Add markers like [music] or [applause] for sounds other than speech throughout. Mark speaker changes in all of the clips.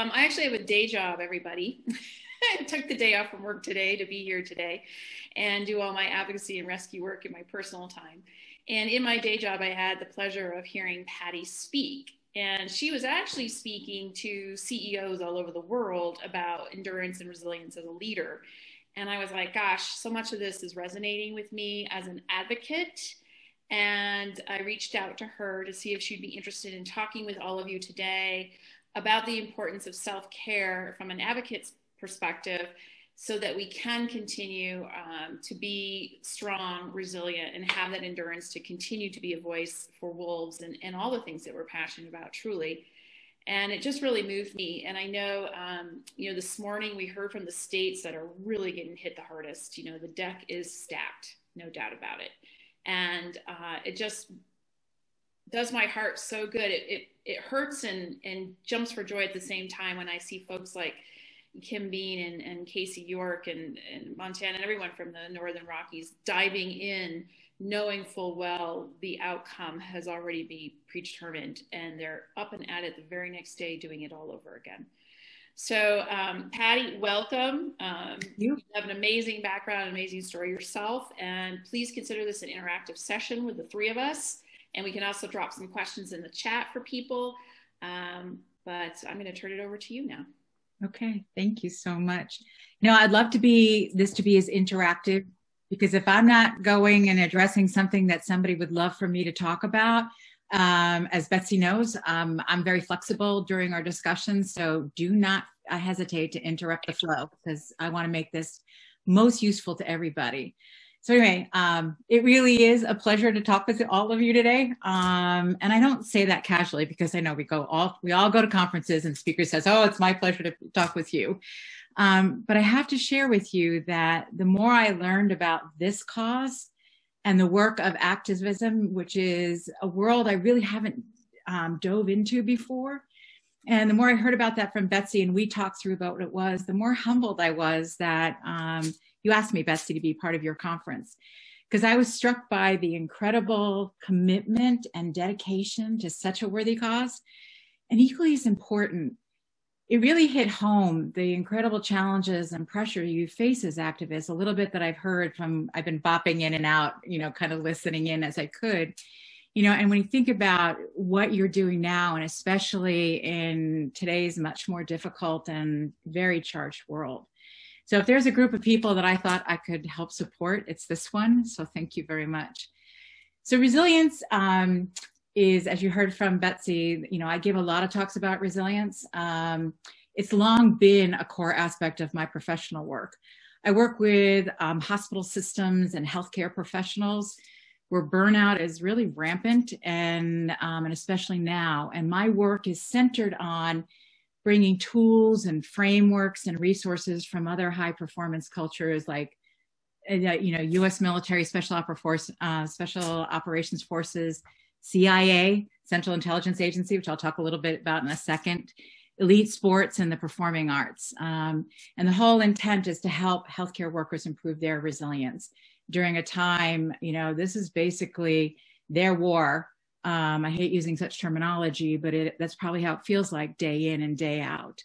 Speaker 1: um, I actually have a day job, everybody. [laughs] I took the day off from work today to be here today and do all my advocacy and rescue work in my personal time. And in my day job, I had the pleasure of hearing Patty speak. And she was actually speaking to CEOs all over the world about endurance and resilience as a leader. And I was like, gosh, so much of this is resonating with me as an advocate. And I reached out to her to see if she'd be interested in talking with all of you today about the importance of self care from an advocate's perspective so that we can continue um, to be strong, resilient, and have that endurance to continue to be a voice for wolves and, and all the things that we're passionate about, truly. And it just really moved me. And I know, um, you know, this morning we heard from the states that are really getting hit the hardest. You know, the deck is stacked, no doubt about it. And uh, it just does my heart so good. It, it, it hurts and, and jumps for joy at the same time when I see folks like Kim Bean and, and Casey York and, and Montana and everyone from the Northern Rockies diving in, knowing full well the outcome has already been predetermined, and they're up and at it the very next day doing it all over again. So, um, Patty, welcome. Um, you. you have an amazing background, amazing story yourself, and please consider this an interactive session with the three of us. And we can also drop some questions in the chat for people. Um, but I'm going to turn it over to you now.
Speaker 2: Okay, thank you so much. You know, I'd love to be this to be as interactive because if I'm not going and addressing something that somebody would love for me to talk about, um, as Betsy knows, um, I'm very flexible during our discussions, so do not uh, hesitate to interrupt the flow because I want to make this most useful to everybody. So anyway, um, it really is a pleasure to talk with all of you today. Um, and I don't say that casually because I know we go all we all go to conferences and speaker says, "Oh, it's my pleasure to talk with you." Um, but I have to share with you that the more I learned about this cause and the work of activism, which is a world I really haven't um, dove into before, and the more I heard about that from Betsy and we talked through about what it was, the more humbled I was that um, you asked me, Betsy, to be part of your conference because I was struck by the incredible commitment and dedication to such a worthy cause. And equally as important, it really hit home the incredible challenges and pressure you face as activists. A little bit that I've heard from, I've been bopping in and out, you know, kind of listening in as I could. You know, and when you think about what you're doing now, and especially in today's much more difficult and very charged world, so if there's a group of people that I thought I could help support, it's this one. So thank you very much. So resilience um, is, as you heard from Betsy, you know, I give a lot of talks about resilience. Um, it's long been a core aspect of my professional work. I work with um, hospital systems and healthcare professionals where burnout is really rampant and, um, and especially now. And my work is centered on bringing tools and frameworks and resources from other high performance cultures like uh, you know U.S. military special, Oper force, uh, special operations forces, CIA, Central Intelligence Agency, which I'll talk a little bit about in a second, elite sports, and the performing arts. Um, and the whole intent is to help healthcare workers improve their resilience during a time. You know, this is basically their war um, I hate using such terminology, but it, that's probably how it feels like day in and day out.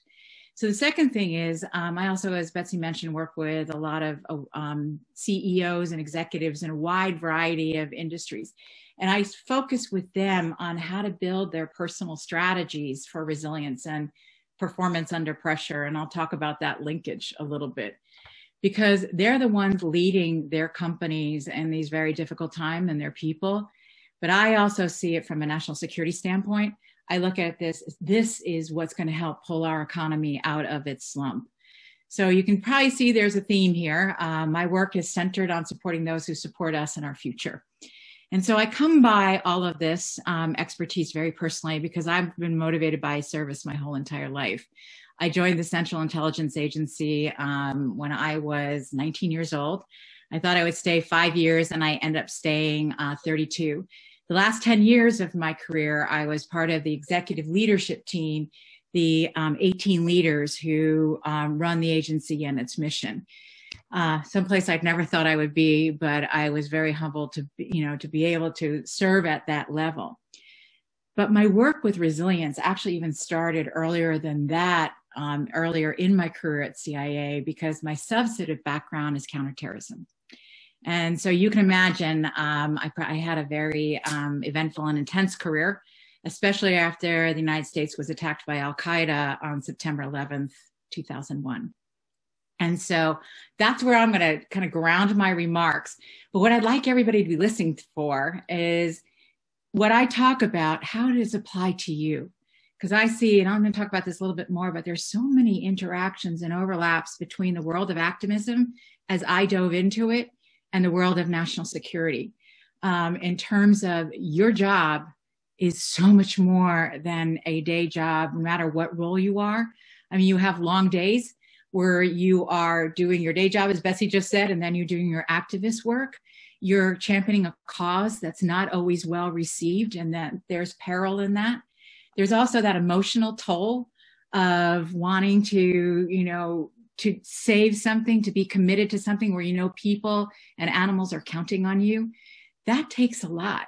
Speaker 2: So the second thing is, um, I also, as Betsy mentioned, work with a lot of um, CEOs and executives in a wide variety of industries. And I focus with them on how to build their personal strategies for resilience and performance under pressure. And I'll talk about that linkage a little bit because they're the ones leading their companies in these very difficult times and their people. But I also see it from a national security standpoint. I look at this, this is what's going to help pull our economy out of its slump. So you can probably see there's a theme here. Uh, my work is centered on supporting those who support us in our future. And so I come by all of this um, expertise very personally because I've been motivated by service my whole entire life. I joined the Central Intelligence Agency um, when I was 19 years old. I thought I would stay five years and I ended up staying uh, 32. The last 10 years of my career, I was part of the executive leadership team, the um, 18 leaders who um, run the agency and its mission. Uh, someplace I'd never thought I would be, but I was very humbled to, you know, to be able to serve at that level. But my work with resilience actually even started earlier than that um, earlier in my career at CIA because my substantive background is counterterrorism. And so you can imagine um, I, I, had a very um, eventful and intense career, especially after the United States was attacked by Al Qaeda on September 11th, 2001. And so that's where I'm going to kind of ground my remarks. But what I'd like everybody to be listening for is what I talk about, how does it apply to you? Because I see, and I'm going to talk about this a little bit more, but there's so many interactions and overlaps between the world of activism as I dove into it and the world of national security. Um, in terms of your job is so much more than a day job, no matter what role you are. I mean, you have long days where you are doing your day job, as Betsy just said, and then you're doing your activist work. You're championing a cause that's not always well received, and that there's peril in that. There's also that emotional toll of wanting to, you know, to save something, to be committed to something where you know people and animals are counting on you. That takes a lot.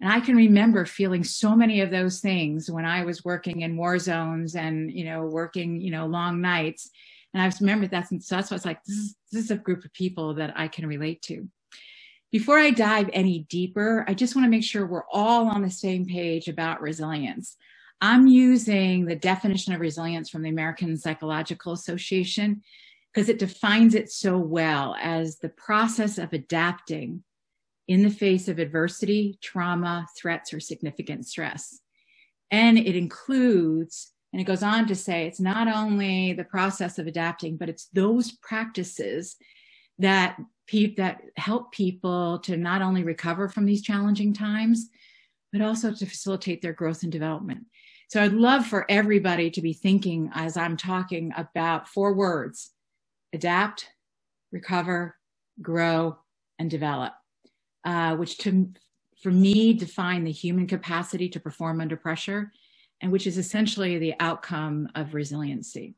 Speaker 2: And I can remember feeling so many of those things when I was working in war zones and, you know, working, you know, long nights and I remember that's, so that's why it's like, this is, this is a group of people that I can relate to. Before I dive any deeper, I just want to make sure we're all on the same page about resilience. I'm using the definition of resilience from the American Psychological Association because it defines it so well as the process of adapting in the face of adversity, trauma, threats, or significant stress. And it includes and it goes on to say it's not only the process of adapting, but it's those practices that that help people to not only recover from these challenging times, but also to facilitate their growth and development. So I'd love for everybody to be thinking as I'm talking about four words adapt, recover, grow, and develop, uh, which to, for me define the human capacity to perform under pressure and which is essentially the outcome of resiliency.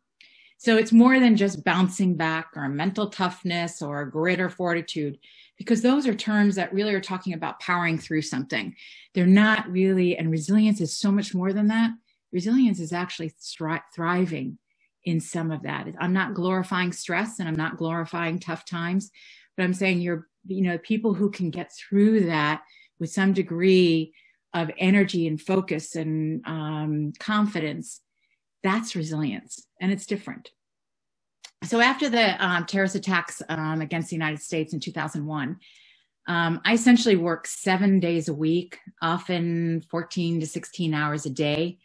Speaker 2: So it's more than just bouncing back or mental toughness or grit or fortitude, because those are terms that really are talking about powering through something. They're not really, and resilience is so much more than that. Resilience is actually stri- thriving in some of that. I'm not glorifying stress and I'm not glorifying tough times, but I'm saying you're, you know, people who can get through that with some degree of energy and focus and um, confidence, that's resilience, and it's different. So after the um, terrorist attacks um, against the United States in 2001, um, I essentially worked seven days a week, often 14 to 16 hours a day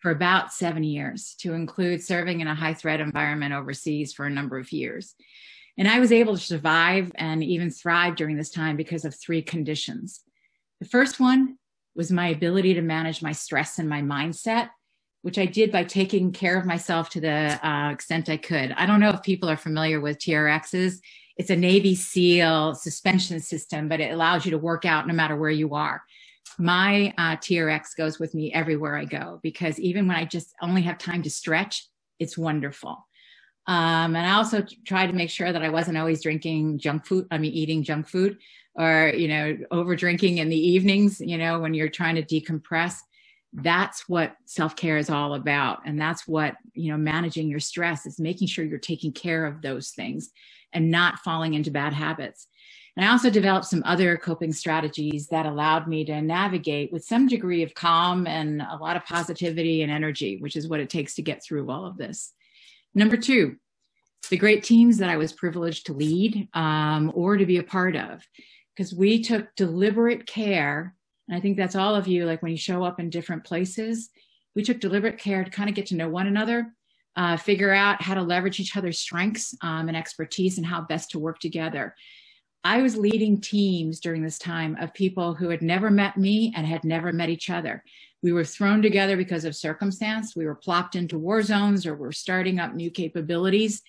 Speaker 2: for about seven years, to include serving in a high threat environment overseas for a number of years. And I was able to survive and even thrive during this time because of three conditions. The first one was my ability to manage my stress and my mindset, which I did by taking care of myself to the uh, extent I could. I don't know if people are familiar with TRXs. It's a Navy SEAL suspension system, but it allows you to work out no matter where you are. My uh, TRX goes with me everywhere I go because even when I just only have time to stretch, it's wonderful. Um, and I also try to make sure that I wasn't always drinking junk food, I mean, eating junk food or you know over drinking in the evenings you know when you're trying to decompress that's what self-care is all about and that's what you know managing your stress is making sure you're taking care of those things and not falling into bad habits and i also developed some other coping strategies that allowed me to navigate with some degree of calm and a lot of positivity and energy which is what it takes to get through all of this number two the great teams that i was privileged to lead um, or to be a part of because we took deliberate care. And I think that's all of you, like when you show up in different places, we took deliberate care to kind of get to know one another, uh, figure out how to leverage each other's strengths um, and expertise and how best to work together. I was leading teams during this time of people who had never met me and had never met each other. We were thrown together because of circumstance. We were plopped into war zones or we're starting up new capabilities.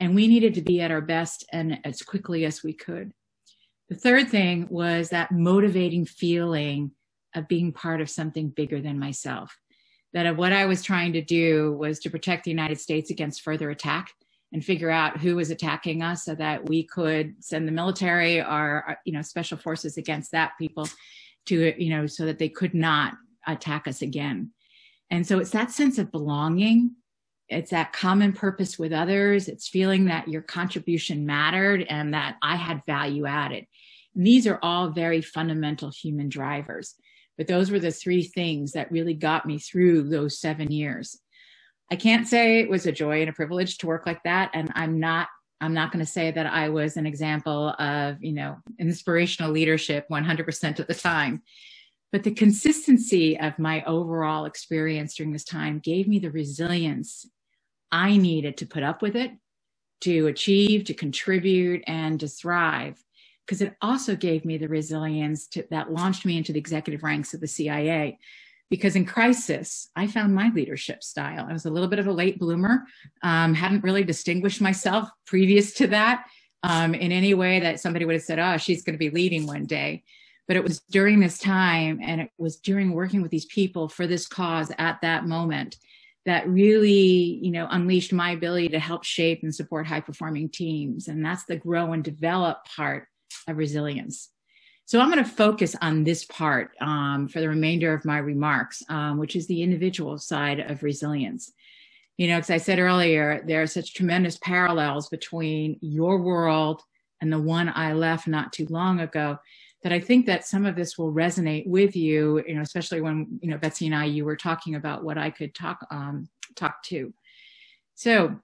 Speaker 2: And we needed to be at our best and as quickly as we could. The third thing was that motivating feeling of being part of something bigger than myself. That of what I was trying to do was to protect the United States against further attack and figure out who was attacking us so that we could send the military or uh, you know special forces against that people to you know so that they could not attack us again and so it's that sense of belonging it's that common purpose with others. It's feeling that your contribution mattered and that I had value added. These are all very fundamental human drivers. But those were the three things that really got me through those seven years. I can't say it was a joy and a privilege to work like that. And I'm not, I'm not going to say that I was an example of, you know, inspirational leadership 100% of the time. But the consistency of my overall experience during this time gave me the resilience I needed to put up with it, to achieve, to contribute, and to thrive. Because it also gave me the resilience to, that launched me into the executive ranks of the CIA. Because in crisis, I found my leadership style. I was a little bit of a late bloomer, um, hadn't really distinguished myself previous to that um, in any way that somebody would have said, oh, she's going to be leading one day but it was during this time and it was during working with these people for this cause at that moment that really you know unleashed my ability to help shape and support high performing teams and that's the grow and develop part of resilience so i'm going to focus on this part um, for the remainder of my remarks um, which is the individual side of resilience you know as i said earlier there are such tremendous parallels between your world and the one i left not too long ago that I think that some of this will resonate with you, you know, especially when, you know, Betsy and I, you were talking about what I could talk, um, talk to. So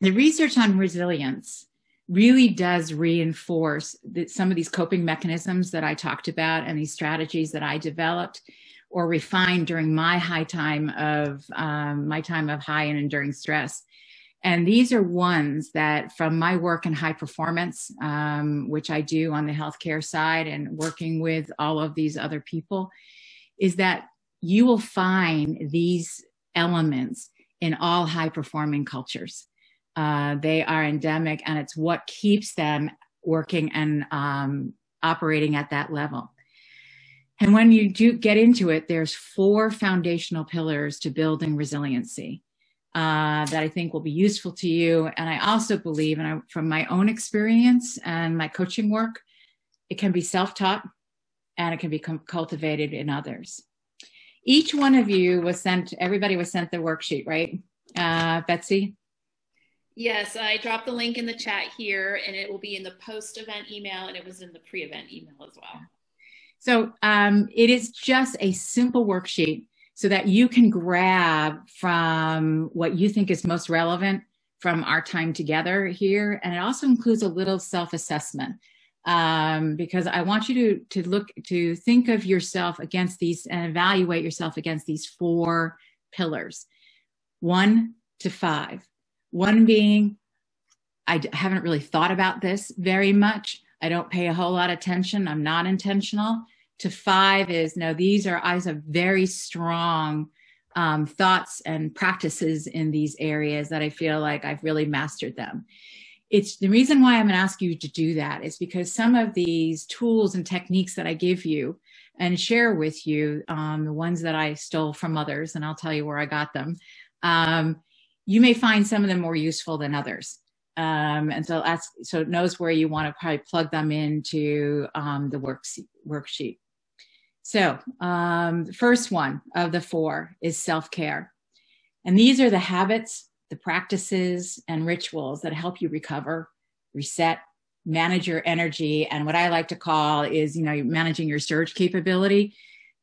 Speaker 2: the research on resilience really does reinforce that some of these coping mechanisms that I talked about and these strategies that I developed or refined during my high time of um, my time of high and enduring stress and these are ones that, from my work in high performance, um, which I do on the healthcare side and working with all of these other people, is that you will find these elements in all high performing cultures. Uh, they are endemic, and it's what keeps them working and um, operating at that level. And when you do get into it, there's four foundational pillars to building resiliency uh, that I think will be useful to you. And I also believe, and I, from my own experience and my coaching work, it can be self taught and it can be cultivated in others. Each one of you was sent, everybody was sent the worksheet, right? Uh, Betsy?
Speaker 1: Yes, I dropped the link in the chat here and it will be in the post event email and it was in the pre event email as well.
Speaker 2: So um, it is just a simple worksheet so that you can grab from what you think is most relevant from our time together here. And it also includes a little self assessment um, because I want you to, to look, to think of yourself against these and evaluate yourself against these four pillars one to five. One being, I haven't really thought about this very much. I don't pay a whole lot of attention. I'm not intentional to five is no, these are, I have very strong um, thoughts and practices in these areas that I feel like I've really mastered them. It's the reason why I'm going to ask you to do that is because some of these tools and techniques that I give you and share with you, um, the ones that I stole from others, and I'll tell you where I got them, um, you may find some of them more useful than others. Um, and so so it knows where you want to probably plug them into um, the work, worksheet. So, um, the first one of the four is self care. And these are the habits, the practices, and rituals that help you recover, reset, manage your energy. And what I like to call is, you know, managing your surge capability.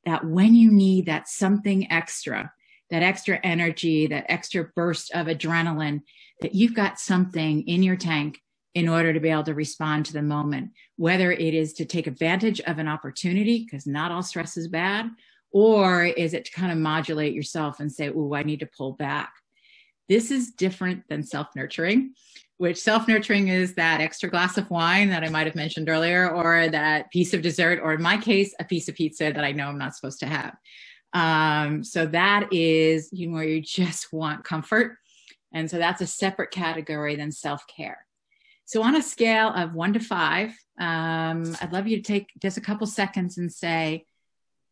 Speaker 2: That when you need that something extra, that extra energy, that extra burst of adrenaline, that you've got something in your tank in order to be able to respond to the moment, whether it is to take advantage of an opportunity, because not all stress is bad, or is it to kind of modulate yourself and say, oh, I need to pull back. This is different than self nurturing, which self nurturing is that extra glass of wine that I might have mentioned earlier, or that piece of dessert, or in my case, a piece of pizza that I know I'm not supposed to have. Um, so that is you know, where you just [laughs] want comfort. And so that's a separate category than self care. So, on a scale of one to five, um, I'd love you to take just a couple seconds and say,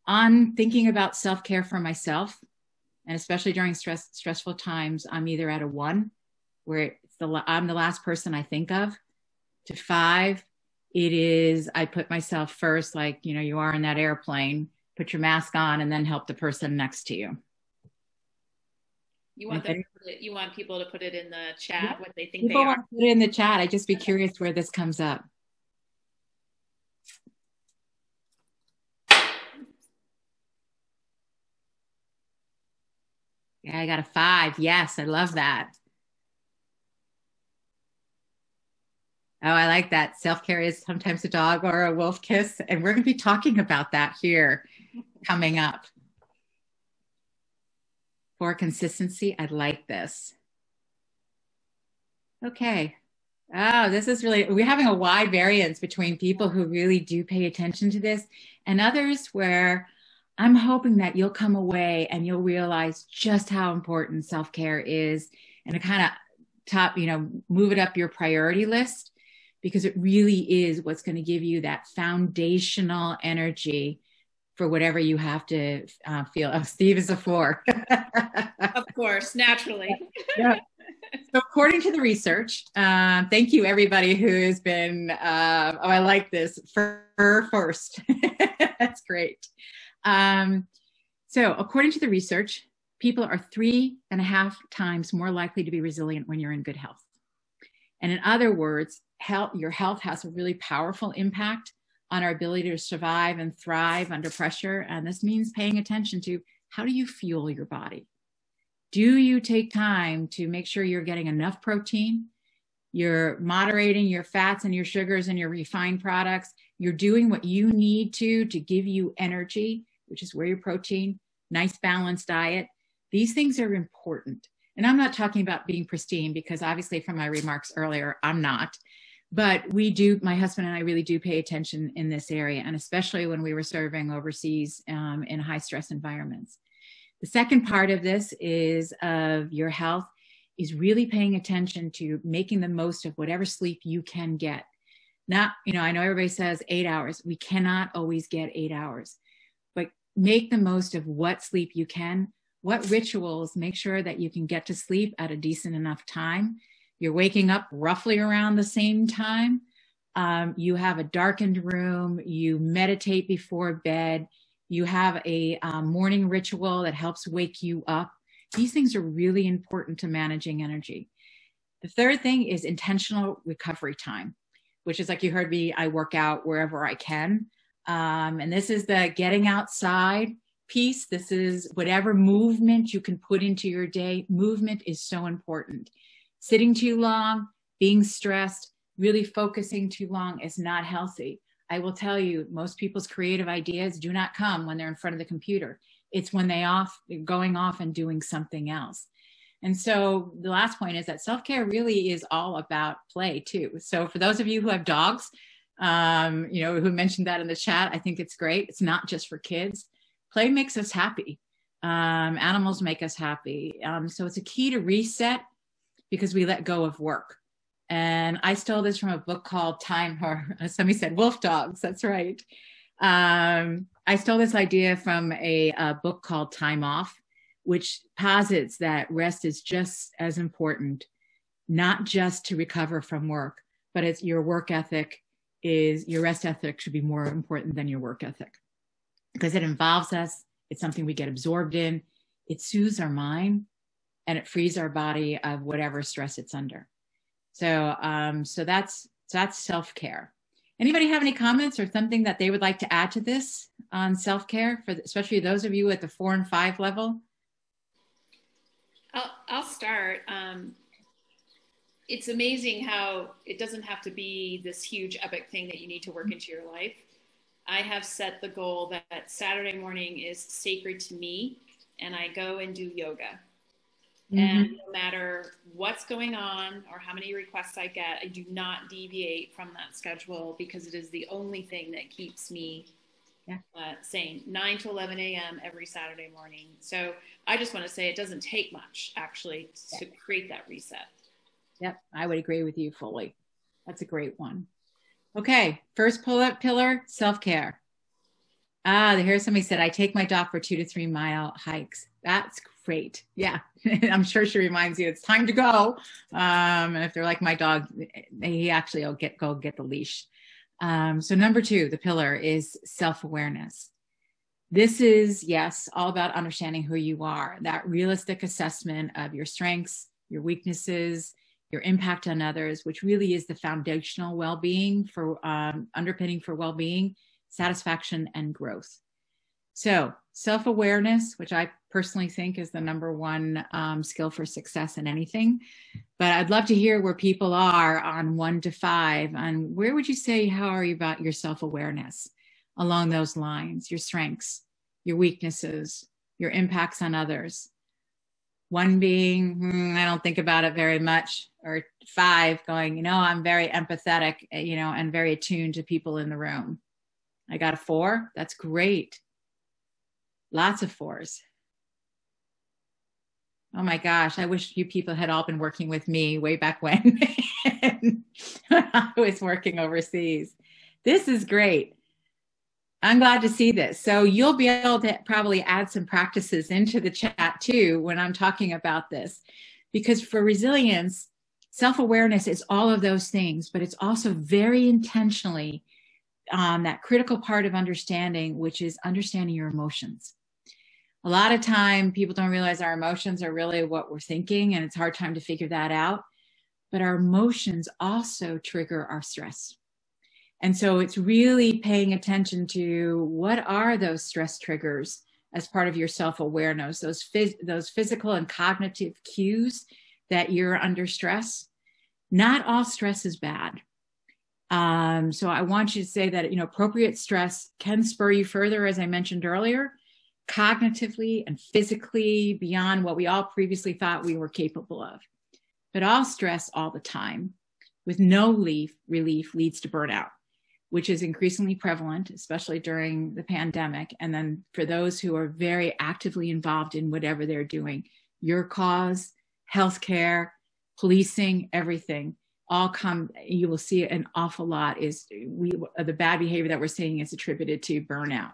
Speaker 2: on thinking about self care for myself, and especially during stress, stressful times, I'm either at a one, where it's the, I'm the last person I think of, to five, it is I put myself first, like you know, you are in that airplane, put your mask on, and then help the person next to you.
Speaker 1: You want them it, you want people to put it in the chat yeah. what they think
Speaker 2: people
Speaker 1: they are.
Speaker 2: To put it in the chat. I'd just be curious where this comes up. Yeah, I got a five. Yes, I love that. Oh, I like that. Self care is sometimes a dog or a wolf kiss. And we're going to be talking about that here coming up. For consistency, I like this. Okay. Oh, this is really, we're having a wide variance between people who really do pay attention to this and others where I'm hoping that you'll come away and you'll realize just how important self care is and to kind of top, you know, move it up your priority list because it really is what's going to give you that foundational energy for whatever you have to uh, feel. Oh, Steve is a four. [laughs]
Speaker 1: of course, naturally.
Speaker 2: yeah. So, according to the research, uh, thank you everybody who has been. Uh, oh, I like this. Fur first. [laughs] That's great. Um, so, according to the research, people are three and a half times more likely to be resilient when you're in good health. And in other words, health, your health has a really powerful impact on our ability to survive and thrive under pressure. And this means paying attention to how do you fuel your body? Do you take time to make sure you're getting enough protein? You're moderating your fats and your sugars and your refined products. You're doing what you need to to give you energy which is where your protein, nice balanced diet. These things are important. And I'm not talking about being pristine because obviously from my remarks earlier, I'm not. But we do, my husband and I really do pay attention in this area, and especially when we were serving overseas um, in high stress environments. The second part of this is of your health is really paying attention to making the most of whatever sleep you can get. Not, you know, I know everybody says eight hours. We cannot always get eight hours But make the most of what sleep you can. What rituals make sure that you can get to sleep at a decent enough time? You're waking up roughly around the same time. Um, you have a darkened room. You meditate before bed. You have a um, morning ritual that helps wake you up. These things are really important to managing energy. The third thing is intentional recovery time, which is like you heard me, I work out wherever I can. Um, and this is the getting outside piece. This is whatever movement you can put into your day. Movement is so important. Sitting too long, being stressed, really focusing too long is not healthy. I will tell you, most people's creative ideas do not come when they're in front of the computer. It's when they off going off and doing something else. And so the last point is that self-care really is all about play too. So for those of you who have dogs, um, you know, who mentioned that in the chat. I think it's great. It's not just for kids. Play makes us happy. Um, animals make us happy. Um, so it's a key to reset because we let go of work. And I stole this from a book called Time, or [laughs] somebody said Wolf Dogs. That's right. Um, I stole this idea from a, a book called Time Off, which posits that rest is just as important, not just to recover from work, but it's your work ethic is your rest ethic should be more important than your work ethic because it involves us. It's something we get absorbed in. It soothes our mind and it frees our body of whatever stress it's under. So, um, so that's so that's self care. Anybody have any comments or something that they would like to add to this on self care for especially those of you at the four and five level?
Speaker 1: I'll, I'll start. Um, it's amazing how it doesn't have to be this huge epic thing that you need to work into your life. I have set the goal that Saturday morning is sacred to me and I go and do yoga. Mm-hmm. And no matter what's going on or how many requests I get, I do not deviate from that schedule because it is the only thing that keeps me yeah. uh, sane. 9 to 11 a.m. every Saturday morning. So I just want to say it doesn't take much actually to create that reset.
Speaker 2: Yep, I would agree with you fully. That's a great one. Okay, first pull up pillar self care. Ah, here's somebody said, I take my dog for two to three mile hikes. That's great. Yeah, [laughs] I'm sure she reminds you it's time to go. Um, and if they're like my dog, he actually will get go get the leash. Um, so number two, the pillar is self awareness. This is, yes, all about understanding who you are, that realistic assessment of your strengths, your weaknesses, your impact on others, which really is the foundational well being for um, underpinning for well being, satisfaction, and growth. So, self awareness, which I personally think is the number one um, skill for success in anything. But I'd love to hear where people are on one to five. And where would you say, how are you about your self awareness along those lines, your strengths, your weaknesses, your impacts on others? One being, hmm, I don't think about it very much, or five going, you know, I'm very empathetic, eh, you know, and very attuned to people in the room. I got a four. That's great. Lots of fours. Oh my gosh, I wish you people had all been working with me way back [laughs] when I was working overseas. This is great. I'm glad to see this. So you'll be able to probably add some practices into the chat too when I'm talking about this. Because for resilience, self awareness is all of those things, but it's also very intentionally um, that critical part of understanding, which is understanding your emotions a lot of time people don't realize our emotions are really what we're thinking and it's hard time to figure that out. But our emotions also trigger our stress. And so it's really paying attention to what are those stress triggers as part of your self-awareness those phys- those physical and cognitive cues that you're under stress. Not all stress is bad. Um, so i want you to say that you know appropriate stress can spur you further as i mentioned earlier cognitively and physically beyond what we all previously thought we were capable of. But all stress all the time with no relief, relief leads to burnout, which is increasingly prevalent, especially during the pandemic. And then for those who are very actively involved in whatever they're doing, your cause, healthcare, policing, everything all come you will see an awful lot is we the bad behavior that we're seeing is attributed to burnout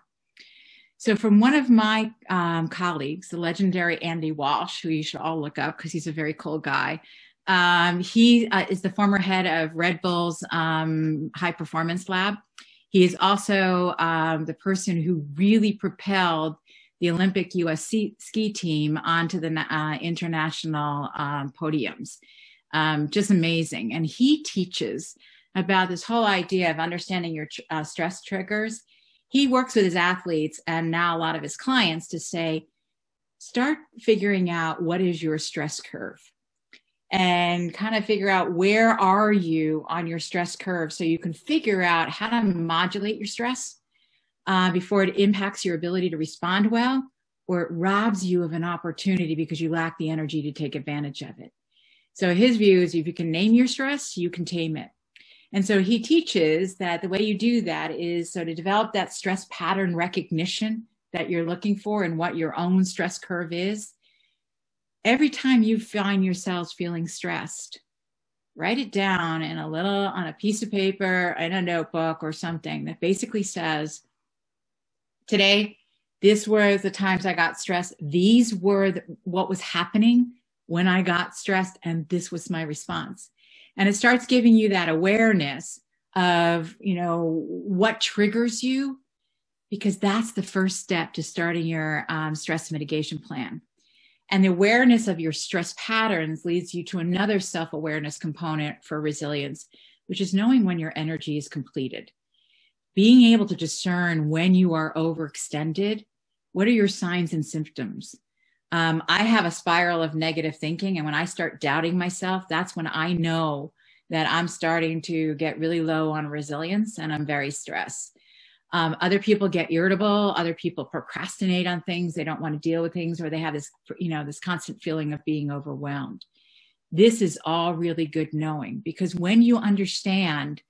Speaker 2: so, from one of my um, colleagues, the legendary Andy Walsh, who you should all look up because he's a very cool guy. Um, he uh, is the former head of Red Bull's um, High Performance Lab. He is also um, the person who really propelled the Olympic US ski team onto the uh, international um, podiums. Um, just amazing. And he teaches about this whole idea of understanding your uh, stress triggers he works with his athletes and now a lot of his clients to say, start figuring out what is your stress curve and kind of figure out where are you on your stress curve so you can figure out how to modulate your stress uh, before it impacts your ability to respond well or it robs you of an opportunity because you lack the energy to take advantage of it. So his view is if you can name your stress, you can tame it. And so he teaches that the way you do that is so to develop that stress pattern recognition that you're looking for and what your own stress curve is. Every time you find yourselves feeling stressed, write it down in a little on a piece of paper, in a notebook or something that basically says, Today, this were the times I got stressed. These were the, what was happening when I got stressed, and this was my response and it starts giving you that awareness of you know what triggers you because that's the first step to starting your um, stress mitigation plan. And the awareness of your stress patterns leads you to another self-awareness component for resilience which is knowing when your energy is completed. Being able to discern when you are overextended what are your signs and symptoms um, I have a spiral of negative thinking. And when I start doubting myself, that's when I know that I'm starting to get really low on resilience and I'm very stressed. Um, other people get irritable. Other people procrastinate on things. They don't want to deal with things, or they have this, you know, this constant feeling of being overwhelmed. This is all really good knowing because when you understand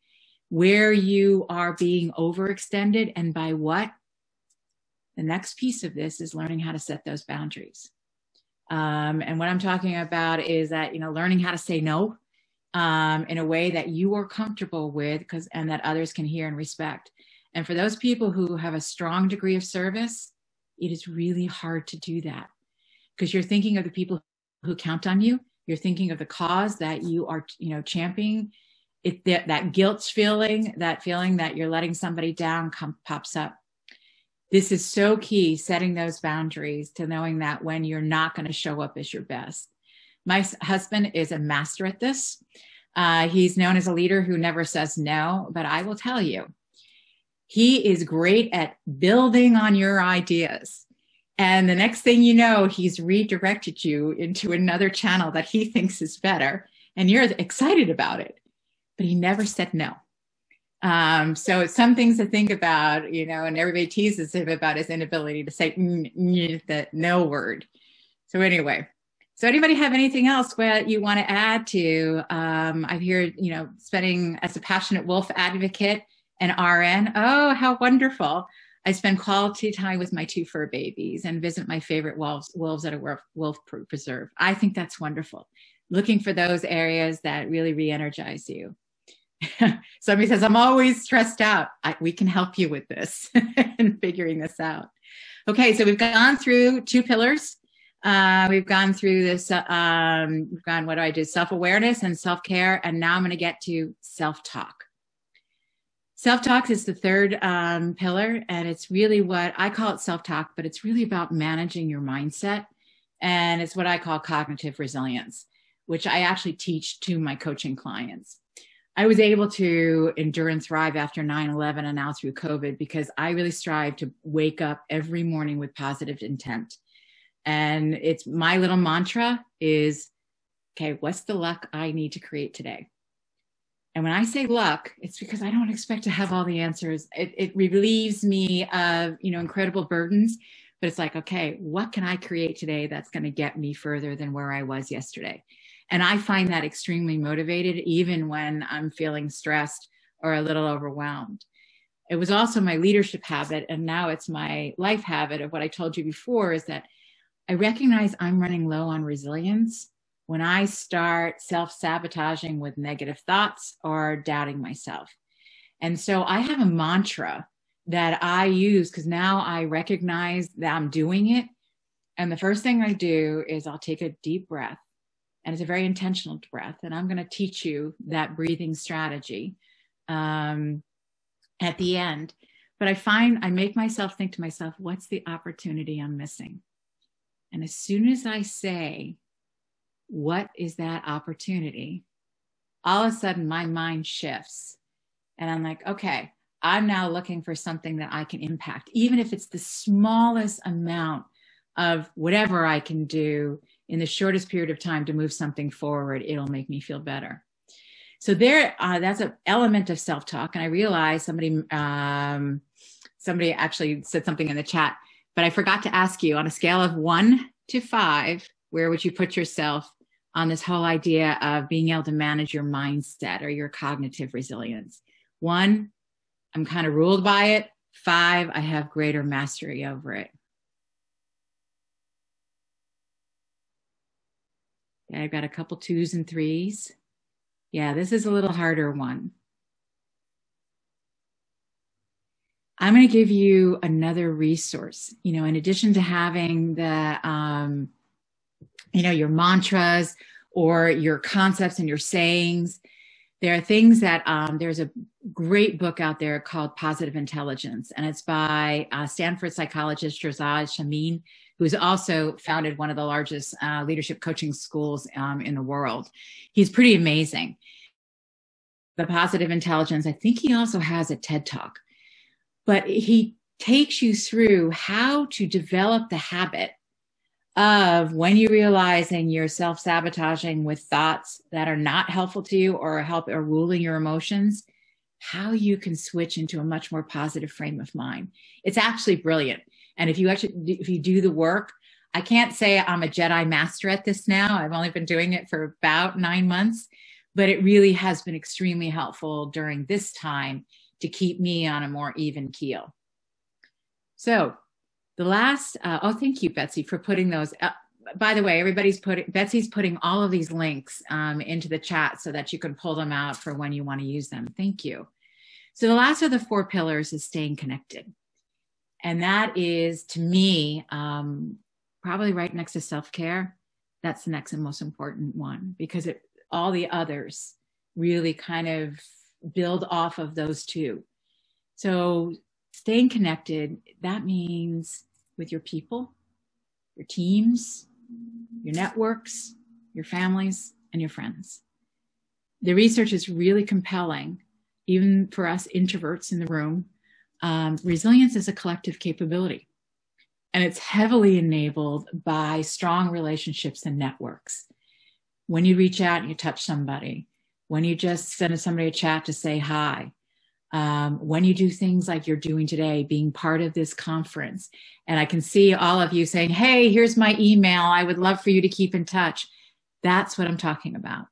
Speaker 2: where you are being overextended and by what, the next piece of this is learning how to set those boundaries. Um, and what I'm talking about is that, you know, learning how to say no um, in a way that you are comfortable with because and that others can hear and respect. And for those people who have a strong degree of service, it is really hard to do that because you're thinking of the people who count on you. You're thinking of the cause that you are, you know, championing. It that, that guilt feeling, that feeling that you're letting somebody down, come, pops up This is so key, setting those boundaries to knowing that when you're not going to show up as your best. My husband is a master at this. Uh, he's known as a leader who never says no, but I will tell you, he is great at building on your ideas. And the next thing you know, he's redirected you into another channel that he [laughs] thinks is better. And you're excited about it. But he never said no. Um, so it's some things to think about, you know, and everybody teases him about his inability to say the no word. So anyway, so anybody have anything else that you want to add to? Um, I've heard, you know, spending as a passionate wolf advocate and RN. Oh, how wonderful. I spend quality time with my two fur babies and visit my favorite wolves, wolves at a wolf, wolf preserve. I think that's wonderful. Looking for those areas that really re-energize you. [laughs] Somebody says, I'm always stressed out. I, we can help you with this [laughs] and figuring this out. Okay, so we've gone through two pillars. Uh, we've gone through this, uh, um, we've gone, what do I do? Self awareness and self care. And now I'm going to get to self talk. Self talk is the third um, pillar. And it's really what I call it self talk, but it's really about managing your mindset. And it's what I call cognitive resilience, which I actually teach to my coaching clients. I was able to endure and thrive after 9 11 and now through COVID because I really strive to wake up every morning with positive intent. And it's my little mantra is okay, what's the luck I need to create today? And when I say luck, it's because I don't expect to have all the answers. It, it relieves me of, you know, incredible burdens, but it's like, okay, what can I create today that's going to get me further than where I was yesterday? And I find that extremely motivated, even when I'm feeling stressed or a little overwhelmed. It was also my leadership habit, and now it's my life habit of what I told you before is that I recognize I'm running low on resilience when I start self sabotaging with negative thoughts or doubting myself. And so I have a mantra that I use because now I recognize that I'm doing it. And the first thing I do is I'll take a deep breath and it's a very intentional breath. And I'm going to teach you that breathing strategy um, at the end. But I find I make myself think to myself, what's the opportunity I'm missing? And as soon as I say, what is that opportunity? All of a sudden, my mind shifts. And I'm like, okay, I'm now looking for something that I can impact, even if it's the smallest amount of whatever I can do in the shortest period of time to move something forward, it'll make me feel better. So there, uh, that's an element of self-talk. And I realized somebody, um, somebody actually said something in the chat, but I forgot to ask you on a scale of one to five, where would you put yourself on this whole idea of being able to manage your mindset or your cognitive resilience? One, I'm kind of ruled by it. Five, I have greater mastery over it. I've got a couple twos and threes. Yeah, this is a little harder one. I'm going to give you another resource. You know, in addition to having the, um, you know, your mantras or your concepts and your sayings, there are things that um, there's a great book out there called Positive Intelligence, and it's by uh, Stanford psychologist Shirzad Chamine who's also founded one of the largest uh, leadership coaching schools um, in the world. He's pretty amazing. The positive intelligence, I think he also has a TED talk, but he takes you through how to develop the habit of when you're realizing you're self-sabotaging with thoughts that are not helpful to you or help or ruling your emotions how you can switch into a much more positive frame of mind it's actually brilliant and if you actually, if you do the work, I can't say I'm a Jedi master at this now. I've only been doing it for about nine months, but it really has been extremely helpful during this time to keep me on a more even keel. So the last, uh, oh, thank you, Betsy, for putting those. Uh, by the way, everybody's putting, Betsy's putting all of these links um, into the chat so that you can pull them out for when you want to use them. Thank you. So the last of the four pillars is staying connected. And that is to me, um, probably right next to self care. That's the next and most important one because it, all the others really kind of build off of those two. So staying connected, that means with your people, your teams, your networks, your families, and your friends. The research is really compelling, even for us introverts in the room. Um, resilience is a collective capability, and it's heavily enabled by strong relationships and networks. When you reach out and you touch somebody, when you just send somebody a chat to say hi, um, when you do things like you're doing today, being part of this conference. And I can see all of you saying, Hey, here's my email. I would love for you to keep in touch. That's what I'm talking about.